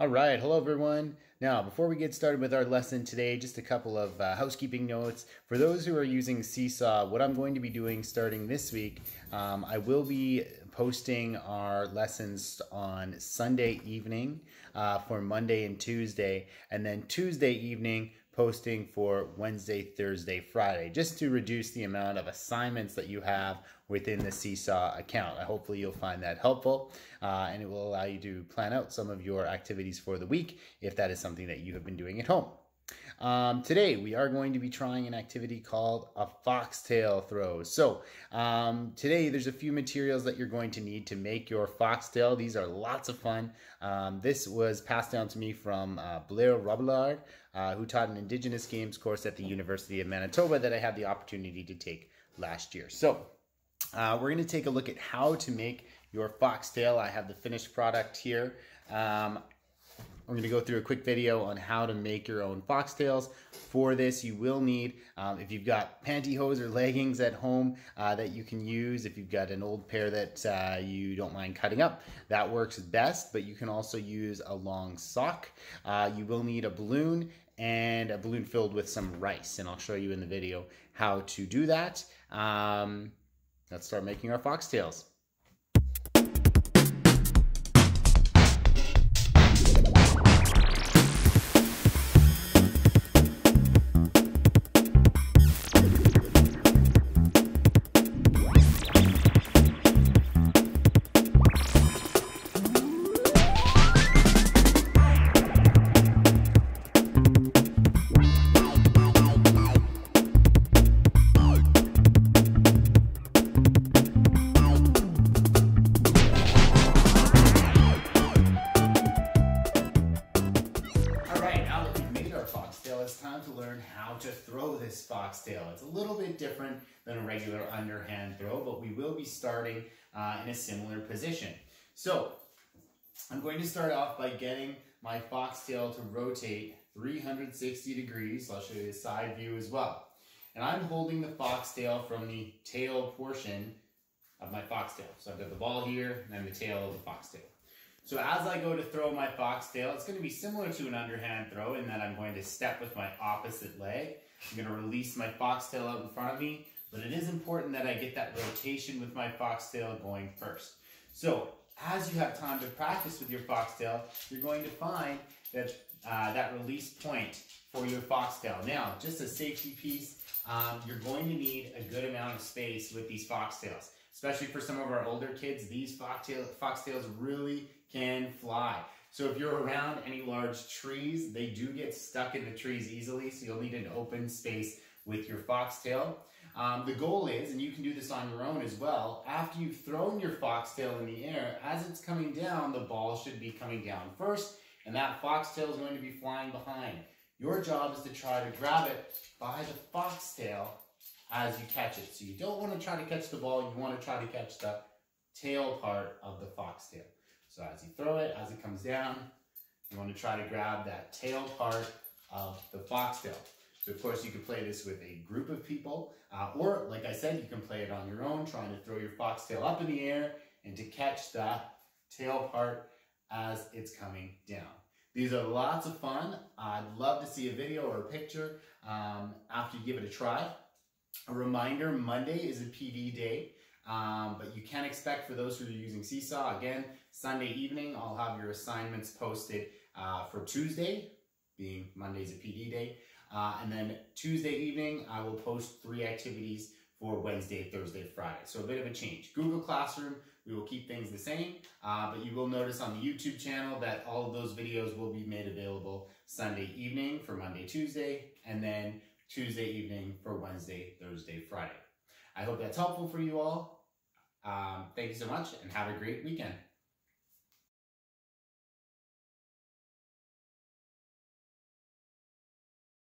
All right, hello everyone. Now, before we get started with our lesson today, just a couple of uh, housekeeping notes. For those who are using Seesaw, what I'm going to be doing starting this week, um, I will be posting our lessons on Sunday evening uh, for Monday and Tuesday, and then Tuesday evening posting for Wednesday, Thursday, Friday, just to reduce the amount of assignments that you have within the Seesaw account. Hopefully you'll find that helpful uh, and it will allow you to plan out some of your activities for the week if that is something that you have been doing at home. Um, today we are going to be trying an activity called a foxtail throw. So um, today there's a few materials that you're going to need to make your foxtail. These are lots of fun. Um, this was passed down to me from uh, Blair Robillard, uh, who taught an Indigenous Games course at the University of Manitoba that I had the opportunity to take last year. So uh, we're going to take a look at how to make your foxtail. I have the finished product here. Um, going to go through a quick video on how to make your own foxtails. For this, you will need, um, if you've got pantyhose or leggings at home uh, that you can use, if you've got an old pair that uh, you don't mind cutting up, that works best, but you can also use a long sock. Uh, you will need a balloon and a balloon filled with some rice, and I'll show you in the video how to do that. Um, let's start making our foxtails. This foxtail. It's a little bit different than a regular underhand throw, but we will be starting uh, in a similar position. So I'm going to start off by getting my foxtail to rotate 360 degrees. So I'll show you the side view as well. And I'm holding the foxtail from the tail portion of my foxtail. So I've got the ball here and then the tail of the foxtail. So as I go to throw my foxtail, it's going to be similar to an underhand throw in that I'm going to step with my opposite leg. I'm going to release my foxtail out in front of me, but it is important that I get that rotation with my foxtail going first. So as you have time to practice with your foxtail, you're going to find that uh, that release point for your foxtail. Now, just a safety piece, um, you're going to need a good amount of space with these foxtails. Especially for some of our older kids, these foxtail, foxtails really can fly. So if you're around any large trees, they do get stuck in the trees easily, so you'll need an open space with your foxtail. Um, the goal is, and you can do this on your own as well, after you've thrown your foxtail in the air, as it's coming down, the ball should be coming down first, and that foxtail is going to be flying behind. Your job is to try to grab it by the foxtail as you catch it. So you don't want to try to catch the ball, you want to try to catch the tail part of the foxtail. So as you throw it, as it comes down, you want to try to grab that tail part of the foxtail. So of course you can play this with a group of people, uh, or like I said, you can play it on your own, trying to throw your foxtail up in the air and to catch that tail part as it's coming down. These are lots of fun. I'd love to see a video or a picture um, after you give it a try. A reminder, Monday is a PD day. Um, but you can expect for those who are using Seesaw, again, Sunday evening, I'll have your assignments posted uh, for Tuesday, being Monday's a PD day. Uh, and then Tuesday evening, I will post three activities for Wednesday, Thursday, Friday. So a bit of a change. Google Classroom, we will keep things the same, uh, but you will notice on the YouTube channel that all of those videos will be made available Sunday evening for Monday, Tuesday, and then Tuesday evening for Wednesday, Thursday, Friday. I hope that's helpful for you all. Um, thank you so much and have a great weekend.